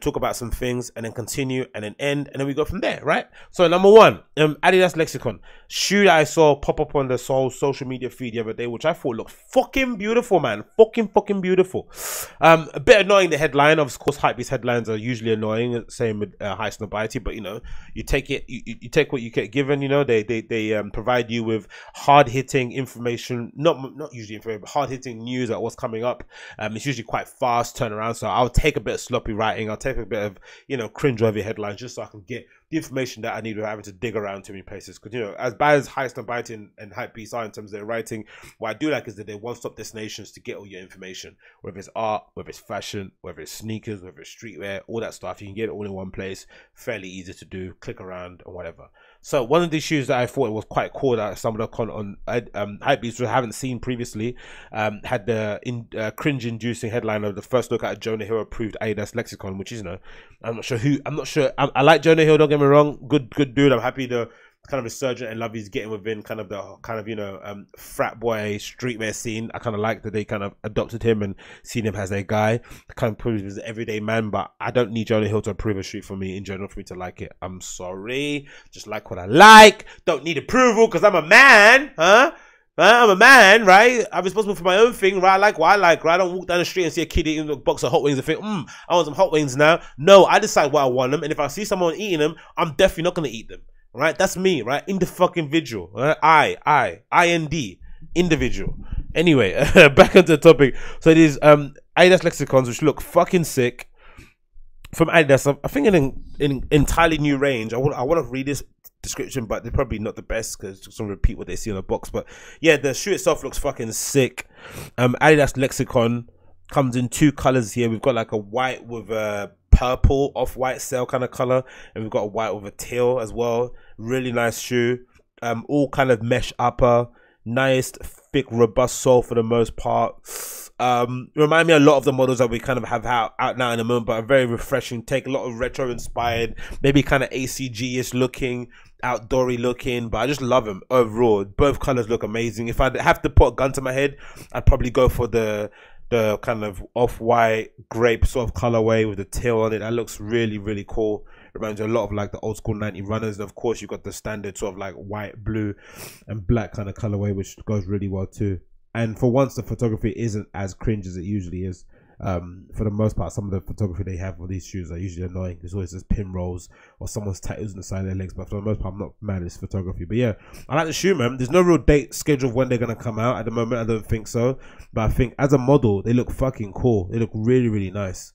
talk about some things, and then continue, and then end, and then we go from there, right? So number one, um, Adidas Lexicon shoe that I saw pop up on the Soul social media feed the other day, which I thought looked fucking beautiful, man, fucking fucking beautiful. Um, a bit annoying the headline, of course, hypebeast headlines are usually annoying. Same with uh, Highsnobiety, but you know, you take it, you, you take what you get given. You know, they they they um, provide you with hard hitting information, not not usually information, but hard hitting news about what's coming up. Um, it's usually quite fast turnaround, so I'll take a bit of sloppy writing. I'll take a bit of you know cringe-worthy headlines just so I can get the information that I need without having to dig around too many places. Because you know, as bad as Highsnobiety and Hypebeast are in terms of their writing, what I do like is that they're one-stop destinations to get all your information, whether it's art, whether it's fashion, whether it's sneakers, whether it's streetwear, all that stuff. You can get it all in one place. Fairly easy to do. Click around and whatever. So one of the shoes that I thought was quite cool that some of the con on um, Hypebeast we haven't seen previously um, had the in, uh, cringe-inducing headline of the first look at a Jonah Hill approved Adidas lexicon, which is you know I'm not sure who I'm not sure I, I like Jonah Hill. Don't get me wrong, good good dude. I'm happy to kind of resurgent and love he's getting within kind of the kind of you know um, frat boy streetwear scene. I kind of like that they kind of adopted him and seen him as a guy. Kind of proves he's an everyday man, but I don't need Jonah Hill to approve a street for me in general for me to like it. I'm sorry, just like what I like. Don't need approval because I'm a man, huh? I'm a man, right? I'm responsible for my own thing, right? I like what I like, right? I don't walk down the street and see a kid eating a box of hot wings and think, hmm, I want some hot wings now. No, I decide what I want them. And if I see someone eating them, I'm definitely not going to eat them. Right? That's me, right? In the fucking vigil. I, I, I N D, individual. Anyway, back onto the topic. So these um Adidas lexicons which look fucking sick from Adidas. I think in an entirely new range. I want I want to read this description, but they're probably not the best because just to repeat what they see on the box. But yeah, the shoe itself looks fucking sick. Um, Adidas lexicon comes in two colors here. We've got like a white with a purple off white cell kind of color, and we've got a white with a teal as well. Really nice shoe. Um, all kind of mesh upper, nice thick robust sole for the most part. Um, remind me a lot of the models that we kind of have out, out now in the moment, but are very refreshing. Take a lot of retro inspired, maybe kind of ACG ish looking, outdoory looking, but I just love them overall. Both colors look amazing. If I'd have to put a gun to my head, I'd probably go for the the kind of off-white grape sort of colorway with the tail on it. That looks really, really cool. Reminds me a lot of like the old school 90 runners. And of course, you've got the standard sort of like white, blue, and black kind of colorway, which goes really well too. And for once, the photography isn't as cringe as it usually is. Um, for the most part, some of the photography they have for these shoes are usually annoying. There's always just pin rolls or someone's tattoos on the side of their legs. But for the most part, I'm not mad at this photography. But yeah, I like the shoe, man. There's no real date schedule of when they're gonna come out at the moment. I don't think so. But I think as a model, they look fucking cool. They look really, really nice.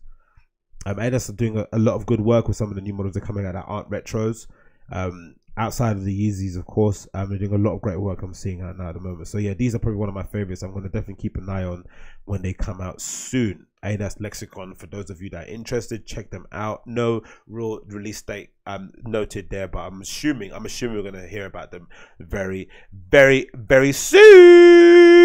Um, Adidas are doing a, a lot of good work with some of the new models that are coming out that aren't retros. Um, outside of the Yeezys, of course, um, they're doing a lot of great work I'm seeing out now at the moment. So yeah, these are probably one of my favorites. I'm going to definitely keep an eye on when they come out soon. Adidas Lexicon, for those of you that are interested, check them out. No real release date um, noted there, but I'm assuming I'm assuming we're going to hear about them very, very, very soon.